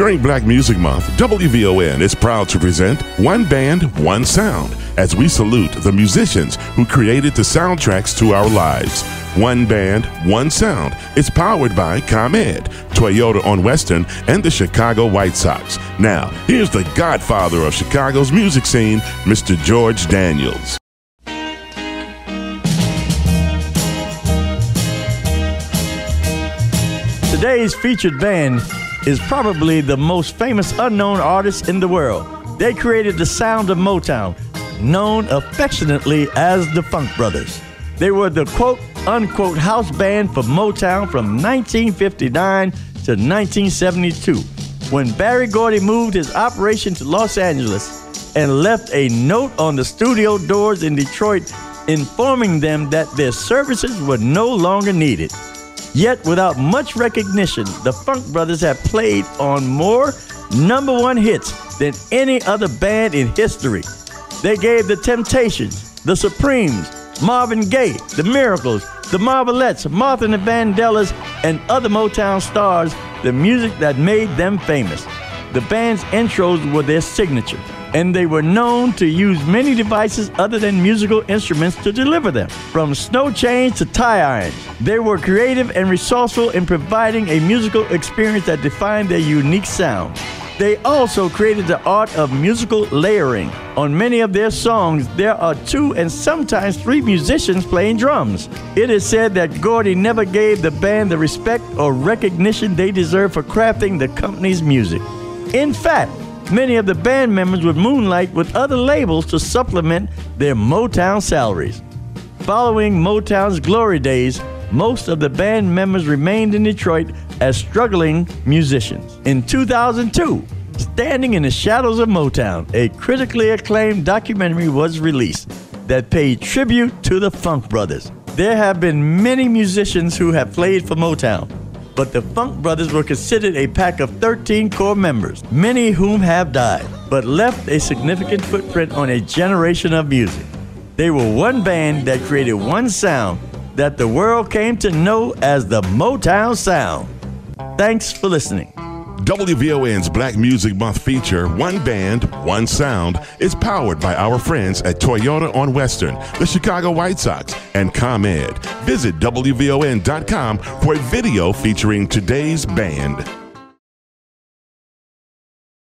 During Black Music Month, WVON is proud to present One Band, One Sound as we salute the musicians who created the soundtracks to our lives. One Band, One Sound is powered by ComEd, Toyota on Western, and the Chicago White Sox. Now, here's the godfather of Chicago's music scene, Mr. George Daniels. Today's featured band is probably the most famous unknown artist in the world. They created the sound of Motown, known affectionately as the Funk Brothers. They were the quote unquote house band for Motown from 1959 to 1972 when Berry Gordy moved his operation to Los Angeles and left a note on the studio doors in Detroit informing them that their services were no longer needed. Yet, without much recognition, the Funk Brothers have played on more number one hits than any other band in history. They gave the Temptations, the Supremes, Marvin Gaye, the Miracles, the Marvelettes, Martha and the Vandellas, and other Motown stars the music that made them famous. The band's intros were their signature and they were known to use many devices other than musical instruments to deliver them. From snow chains to tie irons, they were creative and resourceful in providing a musical experience that defined their unique sound. They also created the art of musical layering. On many of their songs, there are two and sometimes three musicians playing drums. It is said that Gordy never gave the band the respect or recognition they deserve for crafting the company's music. In fact, Many of the band members would moonlight with other labels to supplement their Motown salaries. Following Motown's glory days, most of the band members remained in Detroit as struggling musicians. In 2002, Standing in the Shadows of Motown, a critically acclaimed documentary was released that paid tribute to the Funk Brothers. There have been many musicians who have played for Motown, but the Funk Brothers were considered a pack of 13 core members, many whom have died, but left a significant footprint on a generation of music. They were one band that created one sound that the world came to know as the Motown Sound. Thanks for listening. WVON's Black Music Month feature, One Band, One Sound, is powered by our friends at Toyota on Western, the Chicago White Sox, and ComEd. Visit WVON.com for a video featuring today's band.